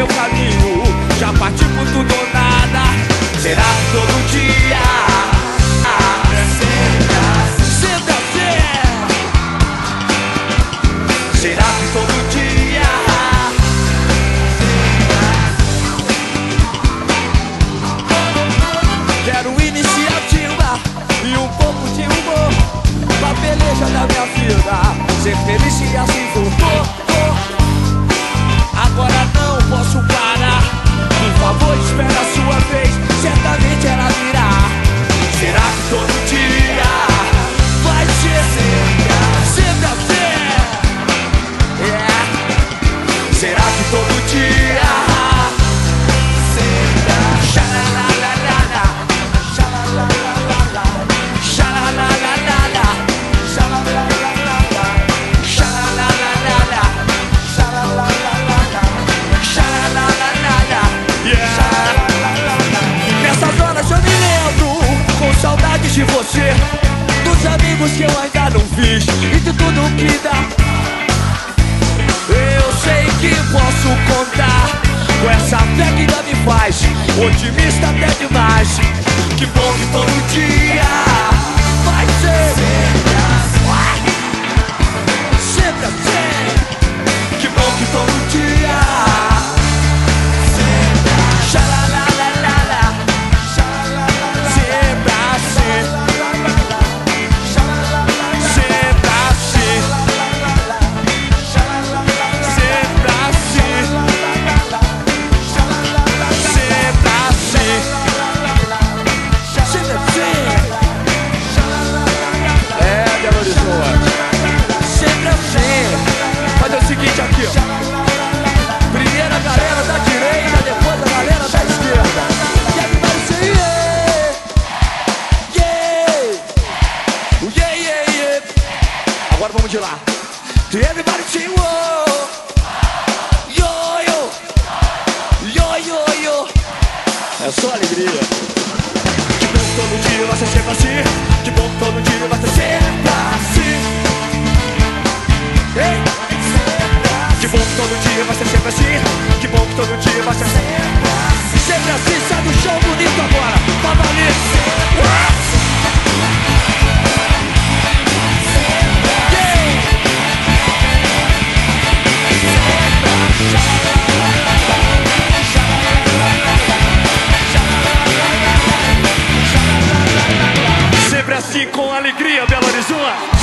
caminho. Já parti por tudo ou nada. Será todo dia? Que eu ainda não fiz E de tudo que dá eu sei que posso contar com essa fé que ainda me faz otimista até demais. Que bom que todo dia Agora vamos de lá. Everybody sing whoa. Yo, yo. Yo, yo, yo. É só alegria. Que bom que todo dia vai ser sempre assim. Que bom que todo dia vai ser sempre assim. Ei. Que bom que todo dia vai ser sempre assim. Que bom que todo dia vai ser sempre assim. Sempre assim, sai do chão bonito agora. Pra valer. Yeah. Nasce com alegria, Belo Horizonte.